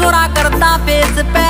छोरा करता फेस पे